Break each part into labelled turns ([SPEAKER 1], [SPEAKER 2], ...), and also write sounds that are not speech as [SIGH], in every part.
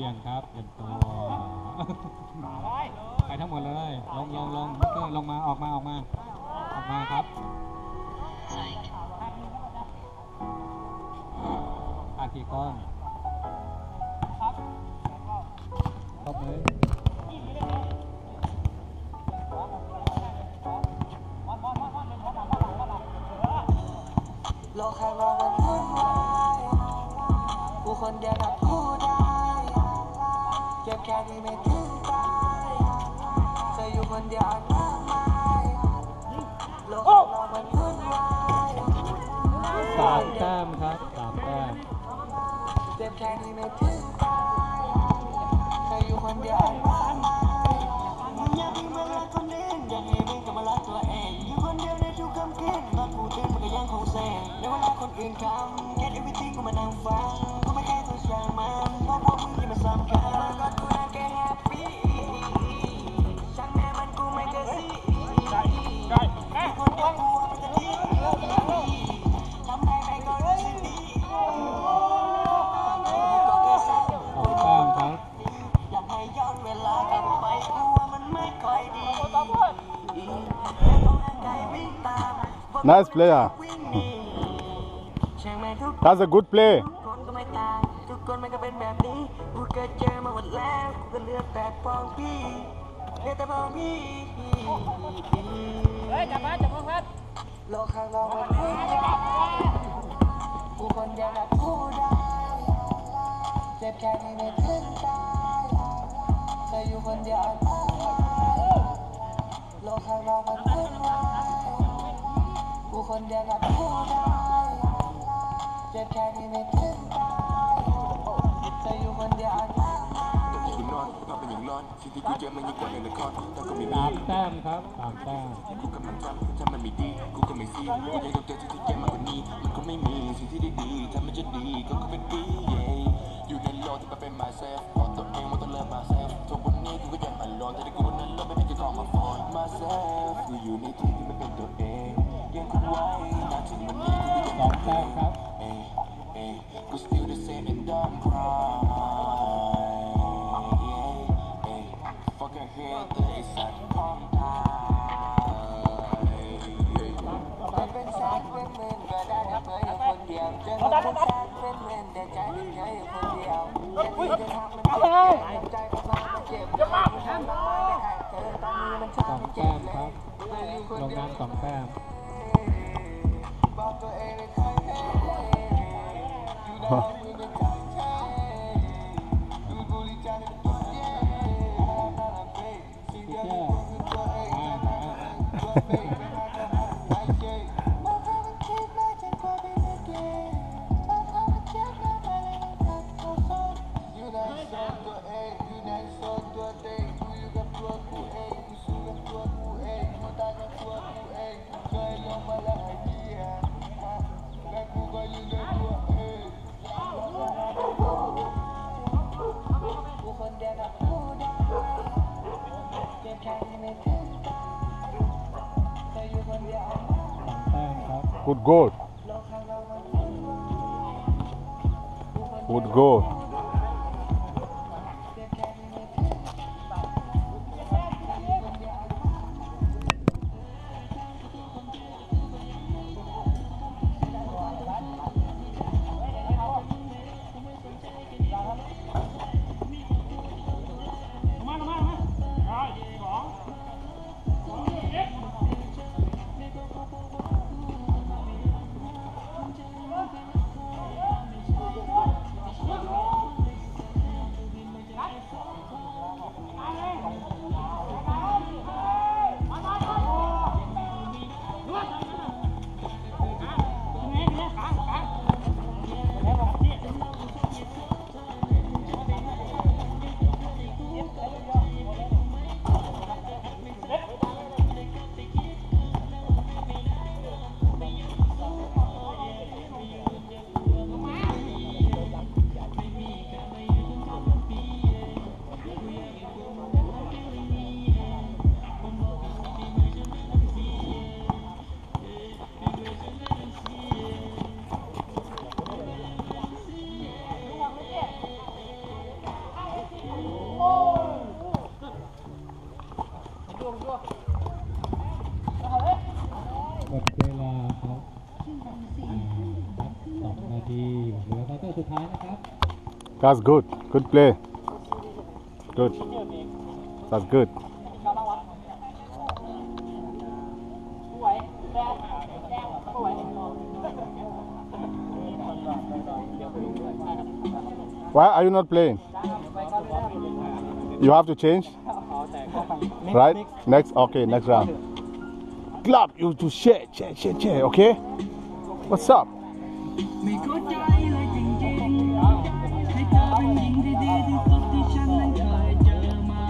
[SPEAKER 1] ลี่ยนครับเปลี่ยนตัวไปทั้งหมดเลย ลงลงลงมิสเตอร์ลงมาออกมาออกมา ออกมาครับอาทีก้อนครบเลย
[SPEAKER 2] โลกข้างนอกมันวุ่นวายกูคนเดียวนับผู้ได้เจ็บแค่ไม่ถึงตายเธอยู่คนเดียวอันมากมายโลกข้างนอกมันวุ่นวาย
[SPEAKER 1] สามแต้มครับสามแต้ม
[SPEAKER 2] เจ็บแค่ไม่ถึงตายเธอยู่คนเดียวอันมากมายอย่าเพิ่งมารักคนอื่นอยาให้มึงกลับมารักตัวเองอยู่คนเดียวในทุกค่ำคืนตอนกูตื่นมันก็ยังคงเซ็งในเวลาคนอื่นทำ get everything กูมานั่งฟัง
[SPEAKER 3] Nice player.
[SPEAKER 2] วิ่งหนีใช่ไหมทุก
[SPEAKER 3] That's a good play.
[SPEAKER 2] ทุกคนก็ไม่ต่างทุกคนมันก็เป็นแบบนี้ กูเคยเจอมาหมดแล้ว กูก็เลือกแต่พองพี่เลือกแต่พองพี่
[SPEAKER 4] เฮ้ยจับมาจับมาครับ
[SPEAKER 2] โลกข้างนอกมันวุ่นวายกูคนเดียวแบบกูได้ เจ็บแค่ที่ไม่ถึงตายเธออยู่คนเดียวอันตรายโลกข้างนอกมันวุ่นวายกู คนเดียวแบบกูได้เจ็บแค่ที่ไม่ถึงตายเธอยู่คนเดียวอันตราย
[SPEAKER 5] กูนอนนอนเป็นอย่างนอนสิ่งที่กูเจอมันยิ่งกว่าในละครแต่ก็ไม่มี
[SPEAKER 1] สามแต้มครับสามแต้ม
[SPEAKER 5] กูกำลังทำถ้ามันไม่ดีกูก็ไม่ซีกูยังต้องเจอสิ่งที่แย่มากกว่านี้มันก็ไม่มีสิ่งที่ดีถ้ามันจะดีก็คงเป็นดี yeah อยู่ในโลกที่มันเป็น myself บอกตัวเองว่าต้องเลิก myself ทุกวันนี้กูก็ยังอันลอนแต่ที่กูนั้นเลิกไม่เป็นจะต้องมาฟอน myself กูอยู่ในที่ที่มันเป็นตัวเอง ยังคงไว้นาถึงวันนี้กูก็ยัง
[SPEAKER 1] สองแต้มครับ
[SPEAKER 5] เอ้ยเอ้ยกู still the same and don't cry yeah เอ้ย fucking hate the ไอ้สัตว์พร้อมตายเอ้ย
[SPEAKER 2] จะเป็นแสนเป็นหมื่นก็ได้แต่เธออยู่คนเดียวจะเป็นแสนเป็นหมื่นแต่ใจที่เธออยู่คนเดียวจะที่จะทำมันเจ็บเลยใจของเรามันเจ็บเลยที่ทำมาไม่ได้เธอตอนนี้มัน
[SPEAKER 1] สอ
[SPEAKER 2] ทำ
[SPEAKER 1] ง
[SPEAKER 2] ให้
[SPEAKER 1] แต้
[SPEAKER 2] เจ็บ
[SPEAKER 1] ม
[SPEAKER 2] เล
[SPEAKER 1] ครับ
[SPEAKER 2] ยเธออยู่คน
[SPEAKER 1] ลง
[SPEAKER 2] เดียว
[SPEAKER 1] น้ำสองแต้ม God. With God.
[SPEAKER 3] That's good. Good play. Good. That's good. Why are you not playing? You have to change? Right? Next, okay, next round. Club, you to share, share, share, share, okay? What's up?
[SPEAKER 4] อเป็นหญิงที่ดีที่สุดที่ฉันนั้นเคยเจอมา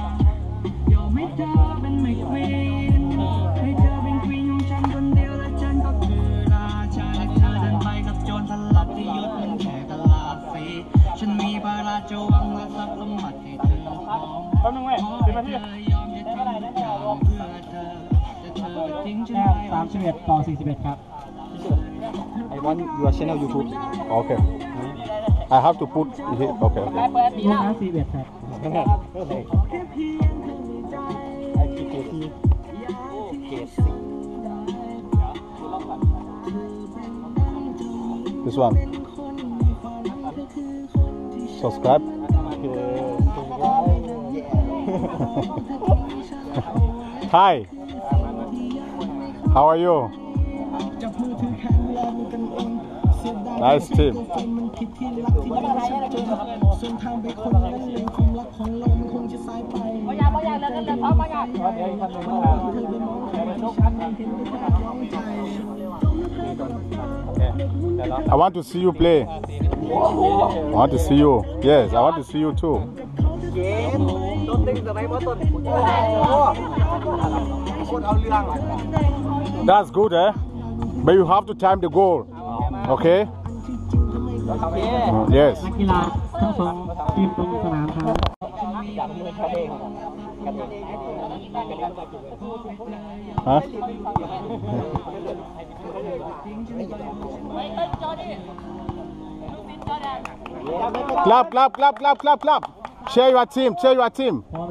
[SPEAKER 4] ยอมให้เธอเป็นไม่ควีนให้เธอเป็นควีนของฉันคนเดียวและฉันก็คือราชาและเธอเดินไปกับโจรสลัดที่ยุดมันแค่กะลาสีฉันมีพระราชวังและทรัพย์สมบัติให้เธอพร้อมขอให้เธอยอมจะทำทุกอย่างเพื่อเธอแต่เธอก็ทิ้งฉัน
[SPEAKER 1] แต้ม
[SPEAKER 4] ไป
[SPEAKER 1] สามสิบเอ็ดต่อสี่สิบเอ็ดครับ
[SPEAKER 6] I want your channel YouTube.
[SPEAKER 3] Okay. I have to put it. Okay, okay.
[SPEAKER 1] ลูกนั้นสี่สิบเอ็ดครับ
[SPEAKER 6] I keep KT. KT.
[SPEAKER 3] This one. Subscribe. [LAUGHS] Hi. How are you?
[SPEAKER 4] จับมือถือแข็งแรงกันเองเสียดาย
[SPEAKER 3] Nice team.
[SPEAKER 4] มันผิดที่รักที่ไม่ชัดเจนส่วนทางไปคนนั้นเองความรักของเรามันคงจะสายไปไม่อยากไม่อยากเลิกกันเลยเพราะไม่อยากเธอไปมองใครที่ฉันเห็นก็แทบร้องใจ
[SPEAKER 3] I want to see you play. I want to see you. Yes, I want to see you too.
[SPEAKER 6] เกมต้นตึงสมัยบ่ต้นโอ้โหคนเอาเรื่อง
[SPEAKER 3] That's good, eh? But you have to time the goal. Okay?
[SPEAKER 6] โอเค
[SPEAKER 3] Yes.
[SPEAKER 1] นักกีฬาทั้งสองทีมลงสนามครับ
[SPEAKER 6] จับมือกันเองกันเอง
[SPEAKER 3] Huh? Clap, clap, clap, clap, clap, clap. Share your team, share your team.
[SPEAKER 1] พร้อม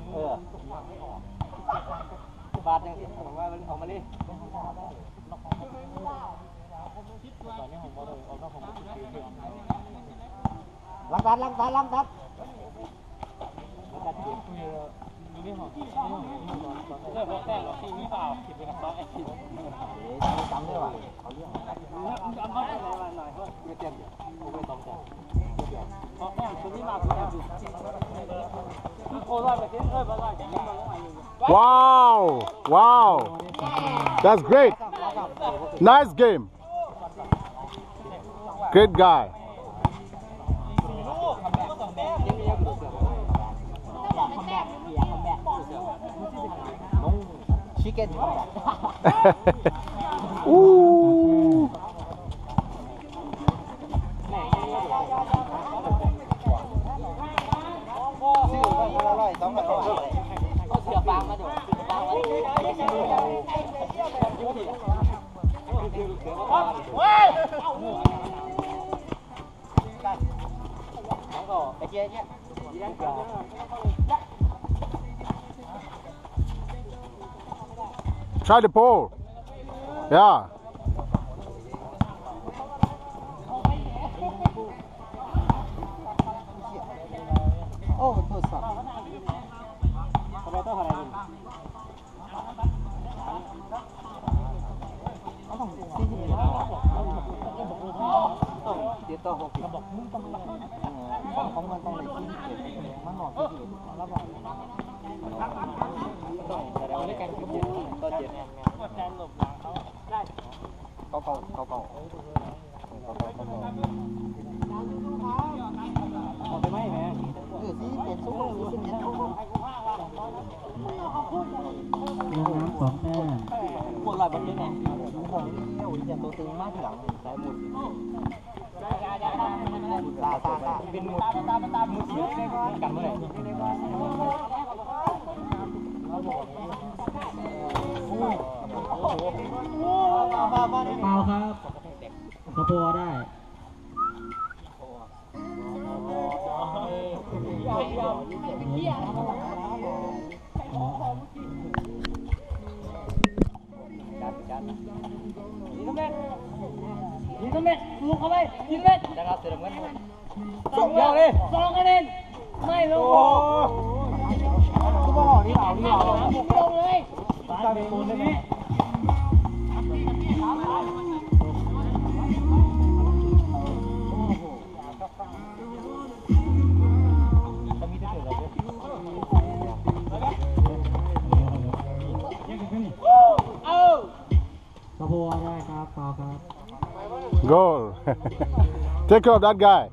[SPEAKER 1] แ บา
[SPEAKER 6] ทยังผมว่ามันออกมาดิลังตัดลังตัดลังตัดเลิกรถแรกที่นี่เปล่า
[SPEAKER 3] ผิ
[SPEAKER 6] ดไปกั
[SPEAKER 3] บ
[SPEAKER 6] ซอไอ้ผิดจำได้ว่ะเขาเรียกจำได้หน่อยหน่ไม่เต็
[SPEAKER 1] ม
[SPEAKER 6] กูไม่ต้องจำเพราะแม่คุณนี่มาคุณแม่โอ้ร้อยปเซ็นต์
[SPEAKER 1] เลยร้อ
[SPEAKER 6] ยเปร์เซ็นต์ Wow! Wow! That's great. Nice game. Good guy. Chicken. [LAUGHS] [LAUGHS] Ooh. Try the pole. Yeah. có con có con có con có con có cái máy nè cái gì tiền số không xin nhận không không không một loại vật đấy này không đi tôi tính mát lắm tại một là ta ta bên một một xíu cảm ơn ตายเป็นคนได้ไหม
[SPEAKER 1] สะโพกได้ครับต่อครับ
[SPEAKER 3] Goal. [LAUGHS] Take care of that guy.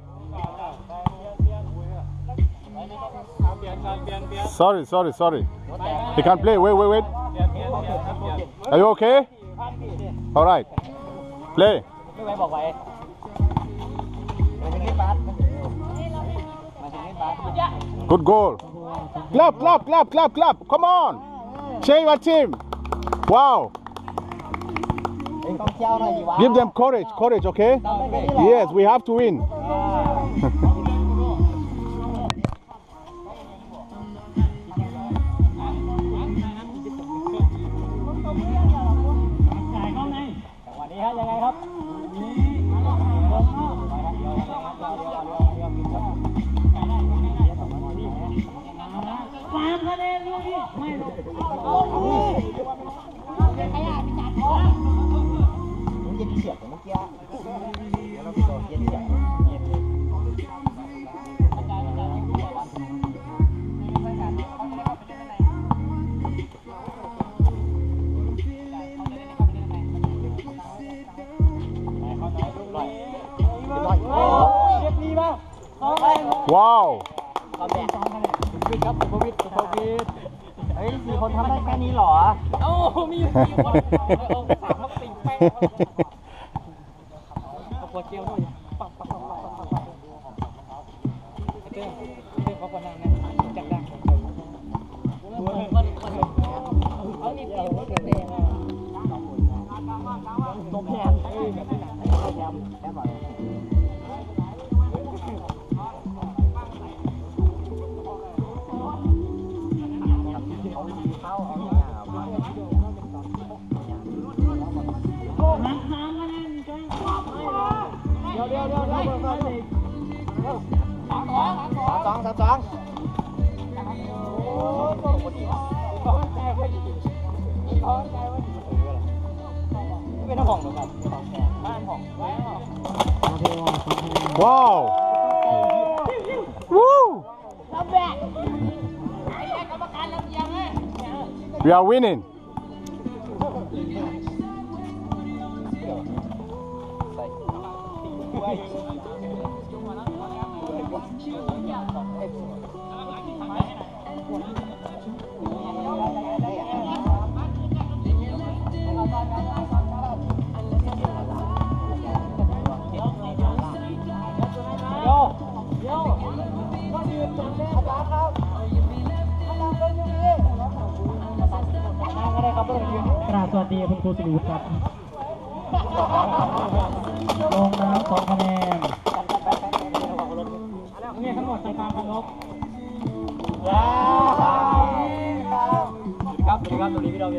[SPEAKER 3] Sorry, sorry, sorry. He can't play. Wait, wait, wait. Are you okay? All right. Play.
[SPEAKER 6] ไม่ไว้บอกไว้มาถึงนี่บาสมาถึงนี่บาส
[SPEAKER 3] Good goal. Clap, clap, clap, clap, clap. Come on. Change your team. Wow.
[SPEAKER 6] ต้องเที่ยวหน่อยดีวะ
[SPEAKER 3] Give them courage, courage, okay? Yes, we have to win. [LAUGHS]
[SPEAKER 6] องคะแนน
[SPEAKER 3] Wow.
[SPEAKER 6] เอาแบบสองวิทย์ครับสุภวิทย์สุภวิทย์เฮ้ยสี่คนทำได้แค่นี้เหรอโอ้มีอยู่สี่คนเอาสามมาติ่งแป้งเอาขวดเจียวด้วยปักปักปักปักปักปักไอ้เจ้าเจ้าเขาคนนั้นนะจักดังเอานี่เดียวไม่เต็มตบแขนเอ้ยแบบนี้นะแขนแขนบ่อย ดี๋ยวเดี๋ยวเดี๋ยวเดี๋ยวเดี๋ยวสามสองสามสองเป็นน้ำหอมหรือเปล่าบ้านหอมไว้หอม
[SPEAKER 3] Wow. Woo. We are winning.
[SPEAKER 6] โยโย่ต้องยืนตรงนี้อาจารย์ครับไม่ต้องเล่นอย่างนี้นั่งก็ได้ครับไม่ต้องยืน
[SPEAKER 1] กราบสวัสดีคุณครูสิริวุฒิครับ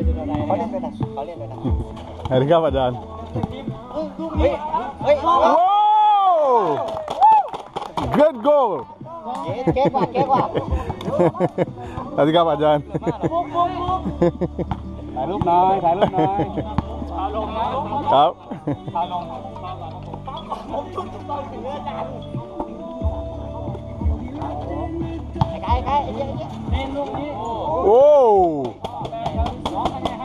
[SPEAKER 1] ค
[SPEAKER 6] รับสวัสดีพี่ดาวเรียนอะไรเขาเล่นด้วยนะเขาเล่นด้วยนะ
[SPEAKER 3] Harika Pajan.
[SPEAKER 6] เฮ้ยเฮ้ย
[SPEAKER 3] Whoa. Good goal.
[SPEAKER 6] เก๊กว่าเก๊กว่า
[SPEAKER 3] Harika Pajan.
[SPEAKER 6] ปุ๊บปุ๊บปุ๊บถ่ายรูปหน่อยถ่ายรูปหน่อยถ่ายลงนะ
[SPEAKER 3] ครับ
[SPEAKER 6] ถ่ายลงผมชุดต่อยถึงอาจารย์ใกล้ใกล้เล่นลูกนี้
[SPEAKER 3] Whoa. Sorry, sorry, sorry, sorry.
[SPEAKER 6] ห้องน้ำของแม่มีเวิร์ลงไปนะครูเป็นมึงมึงก็เสียงกว่าลงนะมึงก็ได้กันลงยังไงคนลงเอ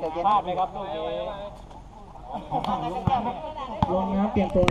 [SPEAKER 6] พลาดไหมครับลูกนี้
[SPEAKER 1] ลงนะครั
[SPEAKER 4] เปลี่
[SPEAKER 6] ยน
[SPEAKER 1] ตั
[SPEAKER 6] ว